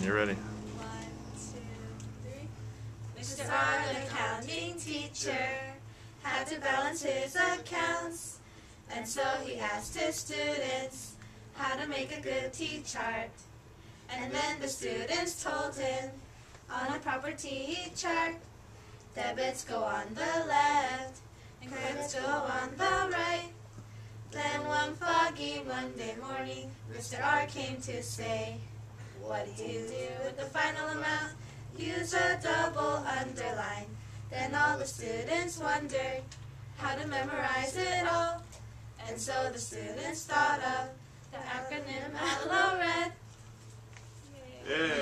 When you're ready. One, two, three. Mr. R, the accounting teacher, had to balance his accounts. And so he asked his students how to make a good T-chart. And then the students told him on a proper T-chart, debits go on the left and credits go on the right. Then one foggy Monday morning, Mr. R came to say, what do you do with the final amount? Use a double underline. Then all the students wondered how to memorize it all. And so the students thought of the acronym ALO-RED. Yeah.